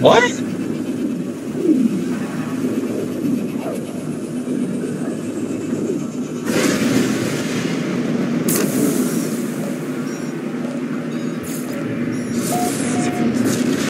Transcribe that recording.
What?